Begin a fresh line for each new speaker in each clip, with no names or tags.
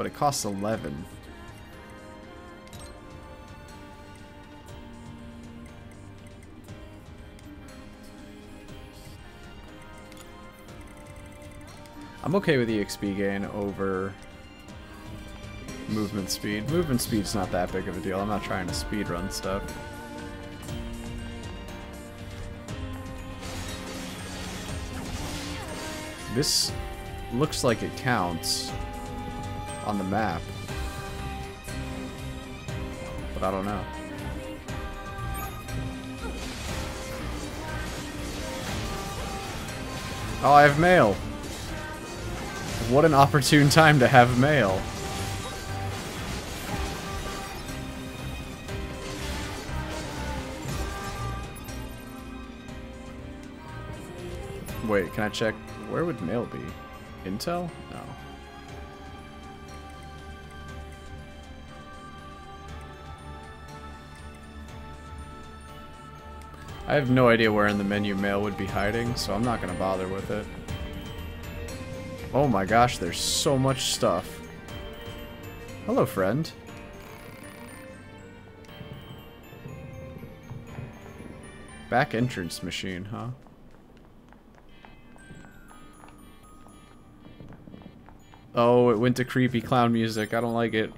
but it costs 11. I'm okay with the EXP gain over movement speed. Movement speed's not that big of a deal. I'm not trying to speed run stuff. This looks like it counts on the map. But I don't know. Oh, I have mail. What an opportune time to have mail. Wait, can I check? Where would mail be? Intel? No. I have no idea where in the menu mail would be hiding, so I'm not going to bother with it. Oh my gosh, there's so much stuff. Hello, friend. Back entrance machine, huh? Oh, it went to creepy clown music. I don't like it.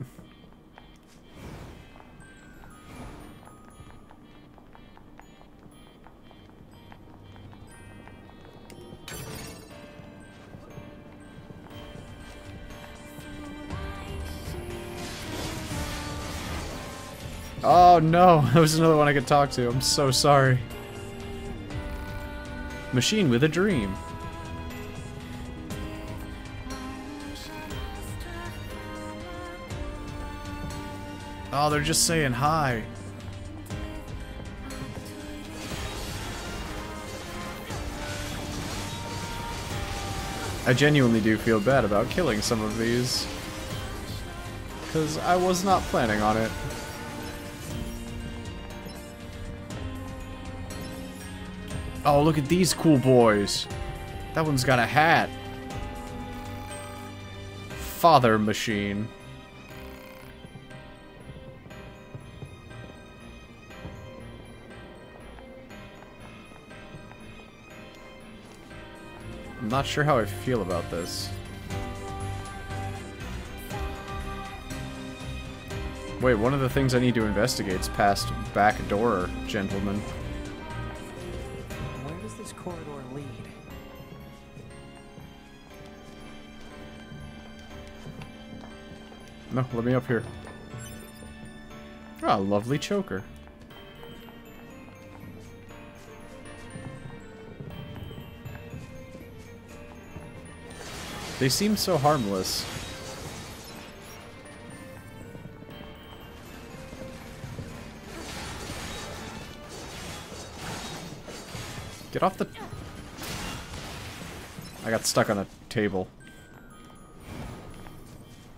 No, that was another one I could talk to. I'm so sorry. Machine with a dream. Oh, they're just saying hi. I genuinely do feel bad about killing some of these. Because I was not planning on it. Oh, look at these cool boys. That one's got a hat. Father machine. I'm not sure how I feel about this. Wait, one of the things I need to investigate is past back door, gentlemen. No, let me up here. Ah, lovely choker. They seem so harmless. Get off the... I got stuck on a table.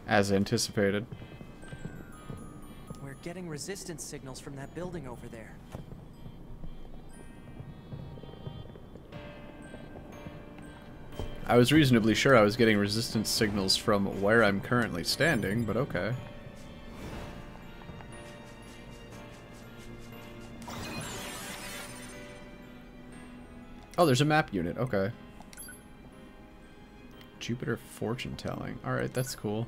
As anticipated.
We're getting resistance signals from that building over there.
I was reasonably sure I was getting resistance signals from where I'm currently standing, but okay. Oh, there's a map unit. Okay. Jupiter fortune telling. Alright, that's cool.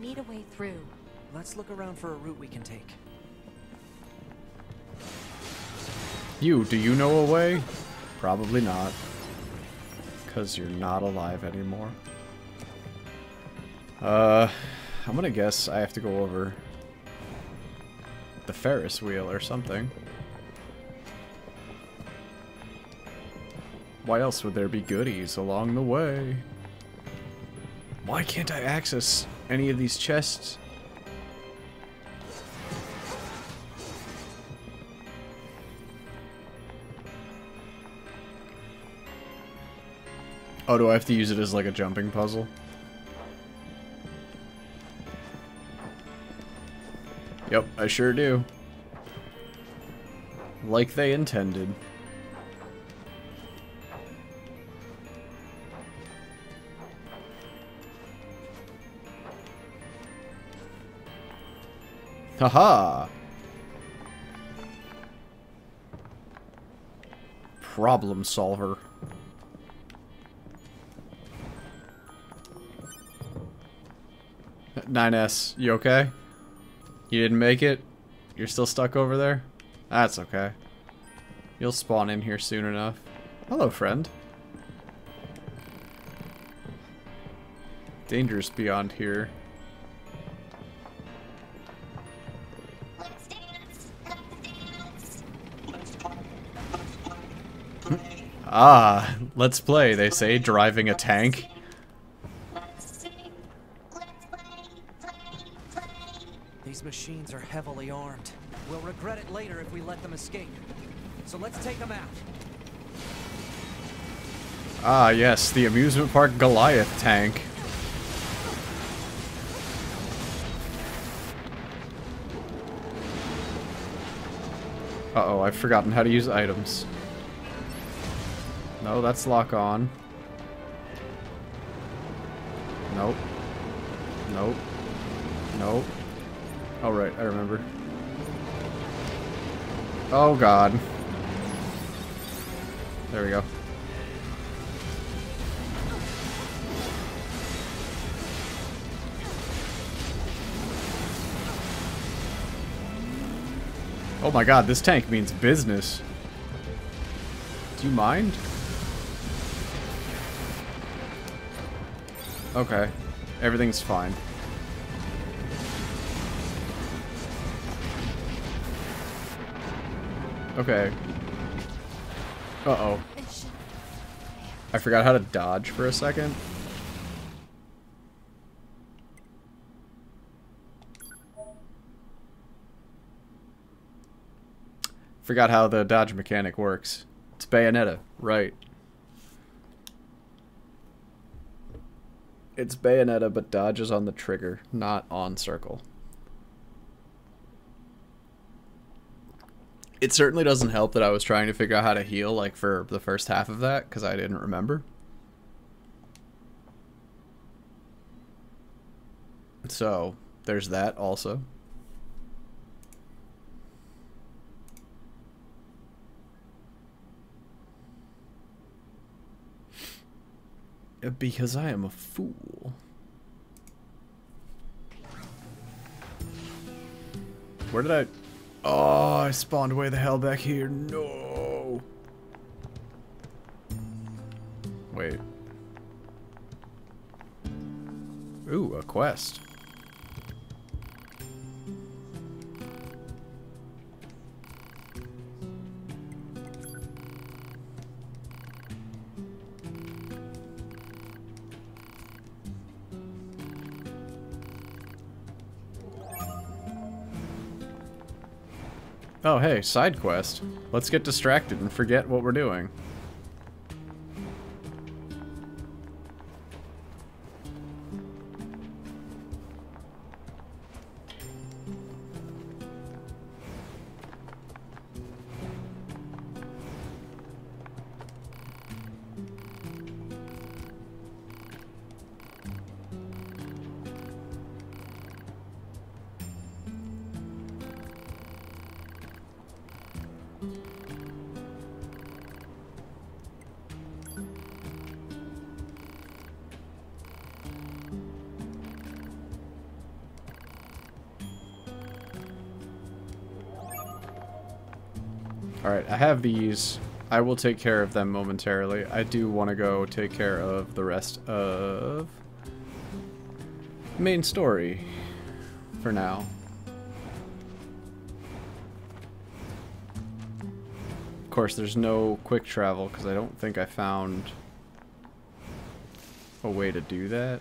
Need a way through.
Let's look around for a route we can take.
You, do you know a way? Probably not. Because you're not alive anymore. Uh, I'm gonna guess I have to go over the Ferris wheel or something. Why else would there be goodies along the way? Why can't I access any of these chests? Oh, do I have to use it as like a jumping puzzle? Yep, I sure do. Like they intended. Haha! Problem solver. Nine S, you okay? You didn't make it? You're still stuck over there? That's okay. You'll spawn in here soon enough. Hello, friend. Dangerous beyond here. Ah, let's play, they say, driving a tank.
These machines are heavily armed. We'll regret it later if we let them escape. So let's take them out.
Ah, yes, the amusement park Goliath tank. Uh-oh, I've forgotten how to use items. No, that's lock on. Nope. Nope. Nope. Oh, right, I remember. Oh, God. There we go. Oh my god, this tank means business. Do you mind? Okay. Everything's fine. Okay. Uh-oh. I forgot how to dodge for a second. Forgot how the dodge mechanic works. It's Bayonetta, right. It's Bayonetta, but dodge is on the trigger, not on circle. It certainly doesn't help that I was trying to figure out how to heal, like, for the first half of that, because I didn't remember. So, there's that also. Because I am a fool. Where did I... Oh, I spawned way the hell back here. No. Wait. Ooh, a quest. Oh, hey, side quest. Let's get distracted and forget what we're doing. Alright, I have these. I will take care of them momentarily. I do want to go take care of the rest of main story for now. Of course, there's no quick travel because I don't think I found a way to do that.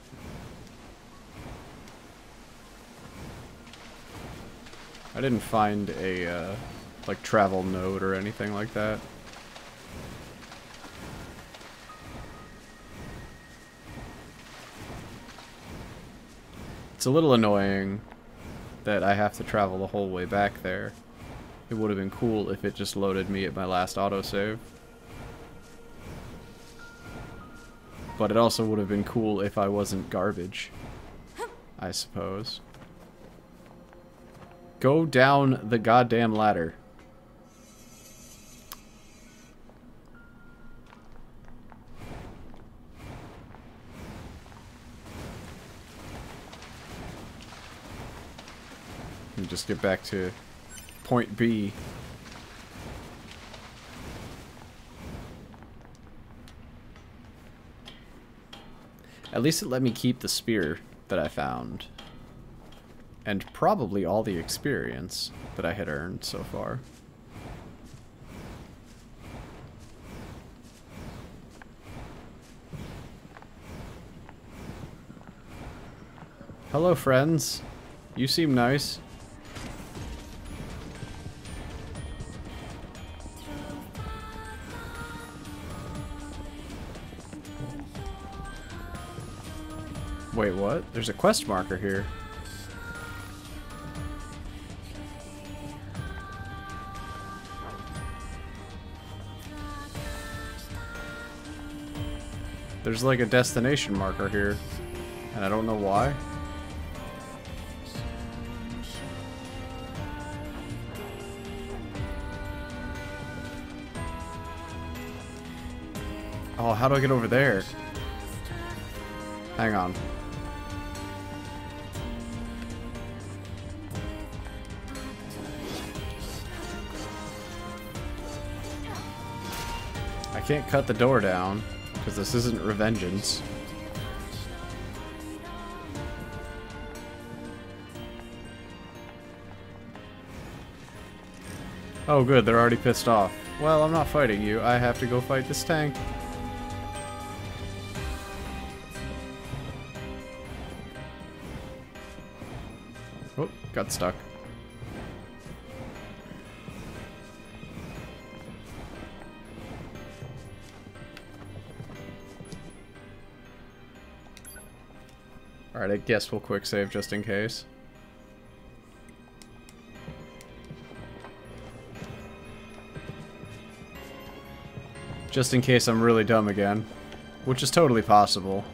I didn't find a uh, like travel node or anything like that. It's a little annoying that I have to travel the whole way back there. It would have been cool if it just loaded me at my last autosave. But it also would have been cool if I wasn't garbage. I suppose. Go down the goddamn ladder. Just get back to point B. At least it let me keep the spear that I found. And probably all the experience that I had earned so far. Hello, friends. You seem nice. Wait, what? There's a quest marker here. There's like a destination marker here, and I don't know why. Oh, how do I get over there? Hang on. Can't cut the door down, because this isn't Revengeance. Oh good, they're already pissed off. Well, I'm not fighting you. I have to go fight this tank. Oh, got stuck. Alright, I guess we'll quick save just in case. Just in case I'm really dumb again. Which is totally possible.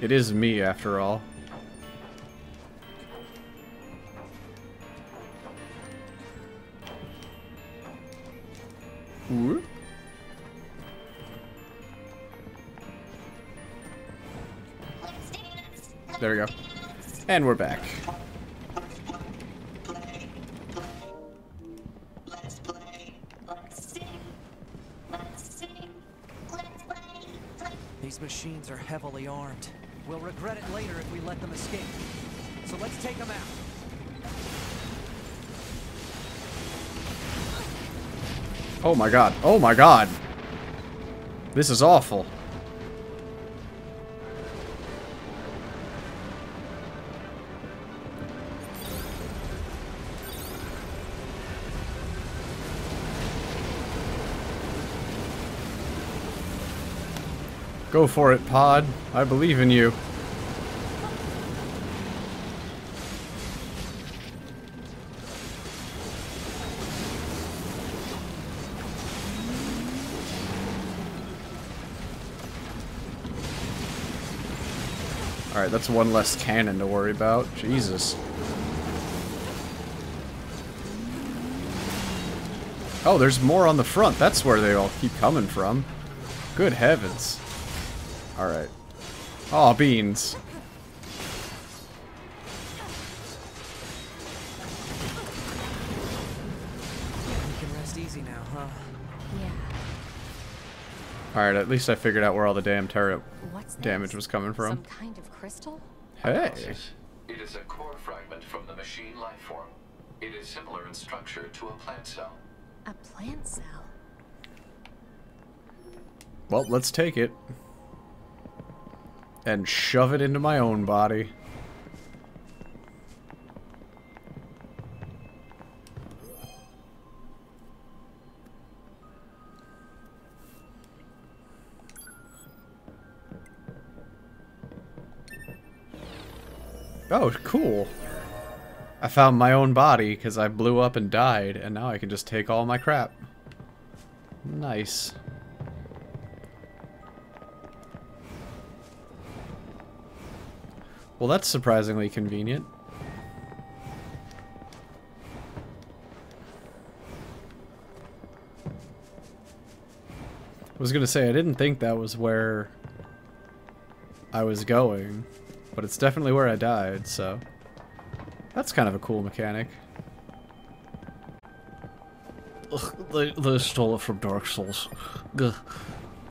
It is me, after all. Ooh. There we go. And we're back.
Let's play, let's sing, let's sing, let's play, play.
These machines are heavily armed. We'll regret it later if we let them escape. So let's take them out.
Oh my god. Oh my god. This is awful. Go for it, Pod. I believe in you. Alright, that's one less cannon to worry about. Jesus. Oh, there's more on the front. That's where they all keep coming from. Good heavens. Alright. Aw, oh, beans.
We can rest easy now, huh?
Yeah.
Alright, at least I figured out where all the damn turret
What's
damage was coming from.
Some kind of crystal?
Hey!
It is a core fragment from the machine life form. It is similar in structure to a plant cell.
A plant cell.
Well, let's take it. And shove it into my own body. Oh, cool. I found my own body because I blew up and died, and now I can just take all my crap. Nice. Well, that's surprisingly convenient. I was gonna say, I didn't think that was where I was going, but it's definitely where I died, so... That's kind of a cool mechanic.
Ugh, they, they stole it from Dark Souls. Gah.